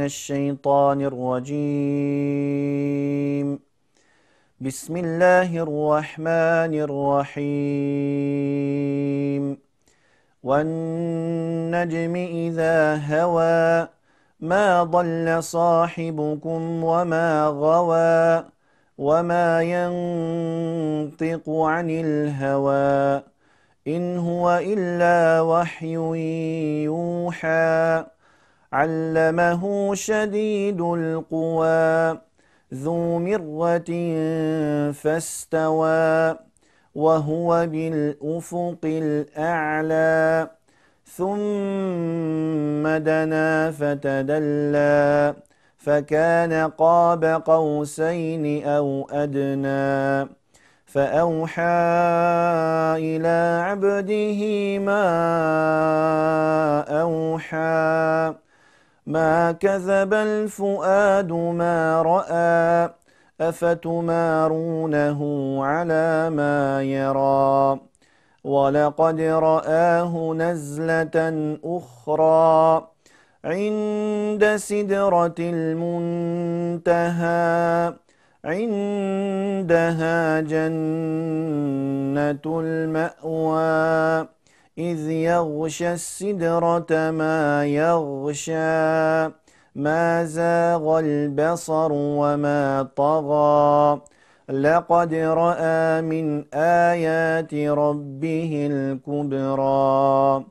الشيطان الرجيم. بسم الله الرحمن الرحيم. والنجم إذا هوى ما ضل صاحبكم وما غوى وما ينطق عن الهوى. إن هو إلا وحي يوحى. علمه شديد القوى ذو مرة فاستوى وهو بالأفق الأعلى. ثم دنا فتدلى فكان قاب قوسين أو أدنى. فأوحى إلى عبده ما ما كذب الفؤاد ما رأى أفتمارونه على ما يرى؟ ولقد رآه نزلة أخرى عند سدرة المنتهى عندها جنة المأوى. إذ يغشى السدرة ما يغشى ما زاغ البصر وما طغى. لقد رأى من آيات ربه الكبرى.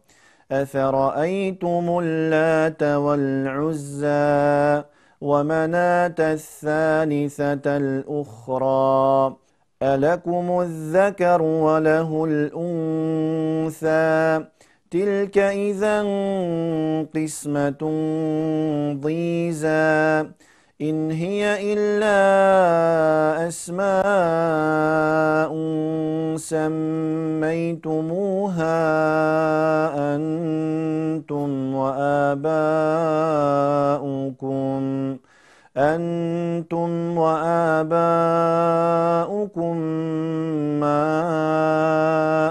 أفرأيتم اللات والعزى ومناة الثالثة الأخرى؟ ألكم الذكر وله الأنثى تلك إذا قسمة ضيزى إن هي إلا أسماء سميتموها أنتم وآباؤكم أنتم وآباؤكم ما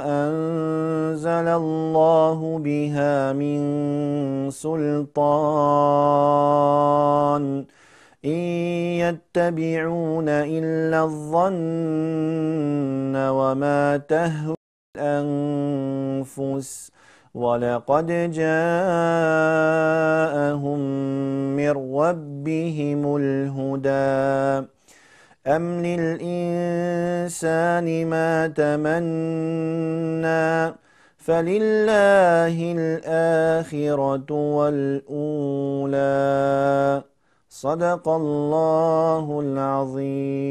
أنزل الله بها من سلطان. إن يتبعون إلا الظن وما تهوى الأنفس. ولقد جاءهم من ربهم الهدى أم للإنسان ما تمنى فلله الآخرة والأولى صدق الله العظيم